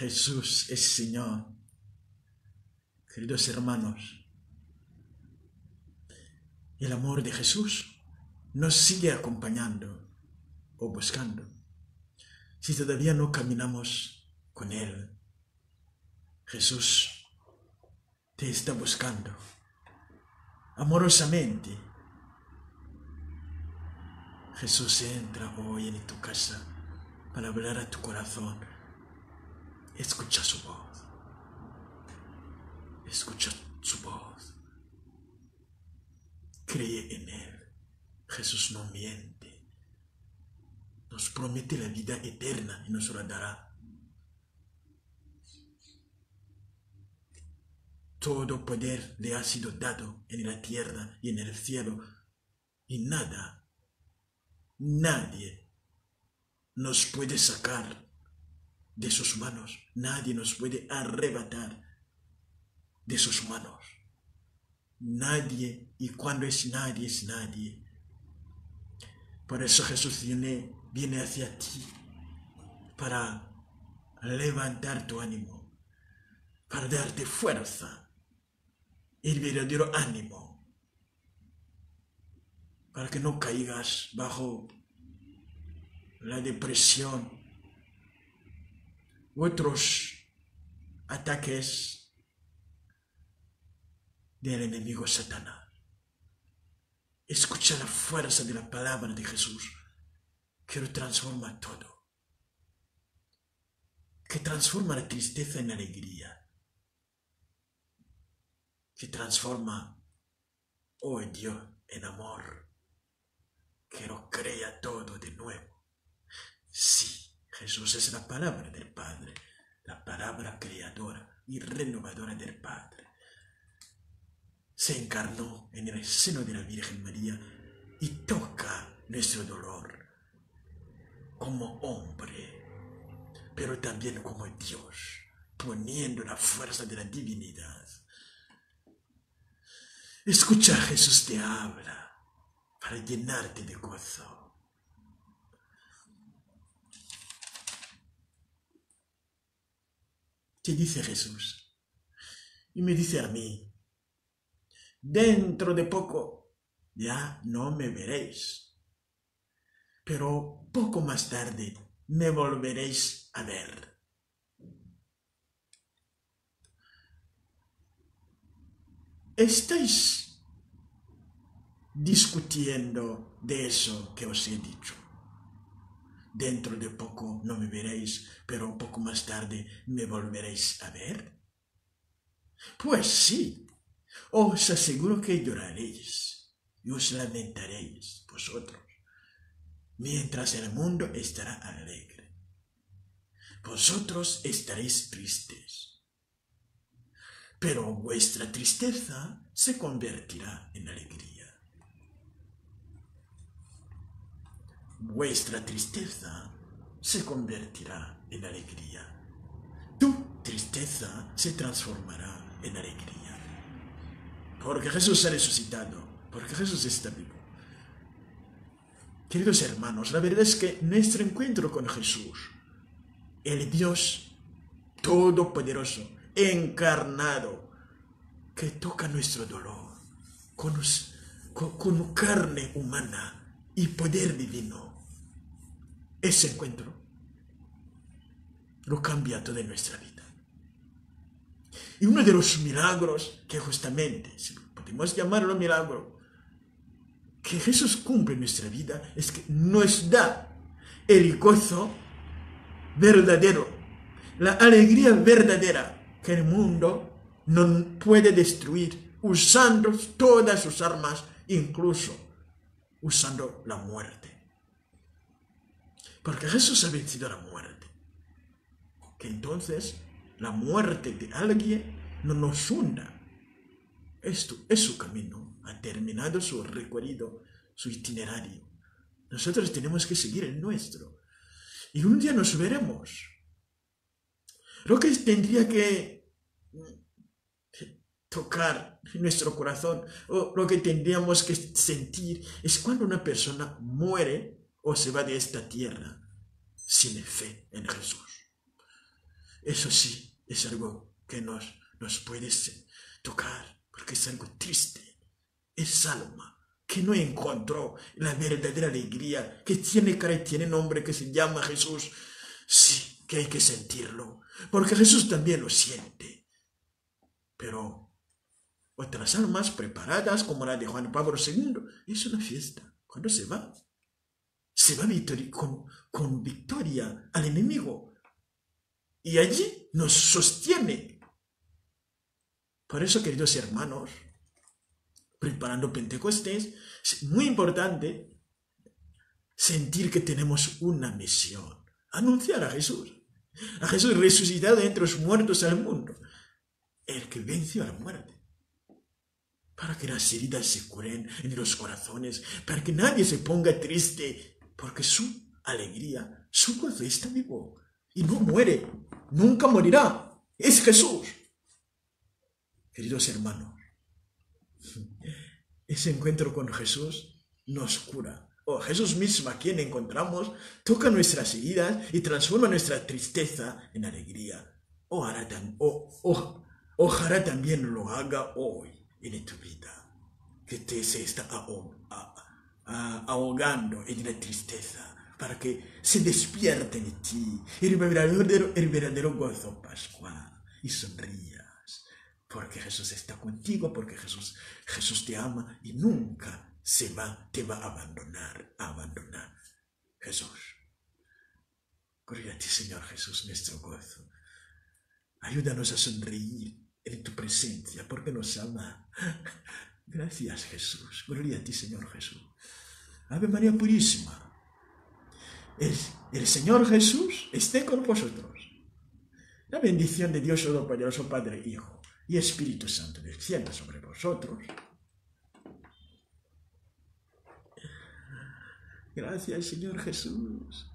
Jesús es Señor. Queridos hermanos, el amor de Jesús nos sigue acompañando o buscando. Si todavía no caminamos con Él, Jesús te está buscando amorosamente. Jesús entra hoy en tu casa para hablar a tu corazón. Escucha su voz. Escucha su voz. Cree en Él. Jesús no miente. Nos promete la vida eterna y nos la dará. Todo poder le ha sido dado en la tierra y en el cielo, y nada, nadie nos puede sacar de sus manos, nadie nos puede arrebatar de sus manos. Nadie, y cuando es nadie, es nadie. Por eso Jesús viene, viene hacia ti para levantar tu ánimo, para darte fuerza el verdadero ánimo para que no caigas bajo la depresión otros ataques del enemigo Satanás. Escucha la fuerza de la palabra de Jesús que lo transforma todo, que transforma la tristeza en alegría que transforma, oh Dios, en amor, que lo crea todo de nuevo. Sí, Jesús es la palabra del Padre, la palabra creadora y renovadora del Padre. Se encarnó en el seno de la Virgen María y toca nuestro dolor como hombre, pero también como Dios, poniendo la fuerza de la divinidad Escucha, Jesús te habla para llenarte de gozo. Te dice Jesús y me dice a mí, dentro de poco ya no me veréis, pero poco más tarde me volveréis a ver. estáis discutiendo de eso que os he dicho. Dentro de poco no me veréis, pero un poco más tarde me volveréis a ver. Pues sí, os aseguro que lloraréis y os lamentaréis vosotros, mientras el mundo estará alegre. Vosotros estaréis tristes pero vuestra tristeza se convertirá en alegría. Vuestra tristeza se convertirá en alegría. Tu tristeza se transformará en alegría. Porque Jesús ha resucitado, porque Jesús está vivo. Queridos hermanos, la verdad es que nuestro encuentro con Jesús, el Dios Todopoderoso, encarnado que toca nuestro dolor con, con, carne humana y poder divino. Ese encuentro lo cambia toda nuestra vida. Y uno de los milagros que justamente, si podemos llamarlo milagro, que Jesús cumple en nuestra vida es que nos da el gozo verdadero, la alegría verdadera que el mundo no puede destruir usando todas sus armas, incluso usando la muerte. Porque Jesús ha vencido la muerte. Que entonces la muerte de alguien no nos hunda. Esto es su camino, ha terminado su recorrido, su itinerario. Nosotros tenemos que seguir el nuestro. Y un día nos veremos lo que tendría que tocar nuestro corazón o lo que tendríamos que sentir es cuando una persona muere o se va de esta tierra sin fe en Jesús. eso sí, es algo que nos, nos puede tocar, porque es algo triste. Es alma que no encontró la verdadera alegría, que tiene cara y tiene nombre, que se llama Jesús. Sí, que hay que sentirlo, porque Jesús también lo siente. Pero otras almas preparadas, como la de Juan Pablo II, es una fiesta. Cuando se va, se va con, con victoria al enemigo. Y allí nos sostiene. Por eso, queridos hermanos, preparando Pentecostés, es muy importante sentir que tenemos una misión, anunciar a Jesús, a Jesús resucitado entre los muertos al mundo, el que venció a la muerte, para que las heridas se curen en los corazones, para que nadie se ponga triste, porque su alegría, su gozo está vivo y no muere, nunca morirá, es Jesús. Queridos hermanos, ese encuentro con Jesús nos cura. O oh, Jesús mismo, a quien encontramos, toca nuestras heridas y transforma nuestra tristeza en alegría. Ojalá, ojalá también lo haga hoy en tu vida, que te se está ahogando en la tristeza, para que se despierte en ti el verdadero, el verdadero gozo pascual y sonríe porque Jesús está contigo, porque Jesús, Jesús te ama y nunca se va, te va a abandonar, a abandonar. Jesús. Gloria a ti, Señor Jesús, nuestro gozo. Ayúdanos a sonreír en tu presencia, porque nos ama. Gracias, Jesús. Gloria a ti, Señor Jesús. Ave María Purísima. El, Señor Jesús esté con vosotros. La bendición de Dios Todopoderoso, Padre, Hijo y Espíritu Santo descienda sobre vosotros. Gracias, Señor Jesús.